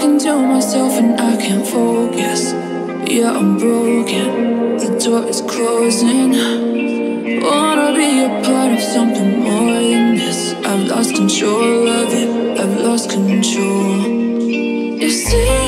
talking to myself and I can't focus. Yeah, I'm broken. The door is closing. Wanna be a part of something more than this. I've lost control of it. I've lost control. You see.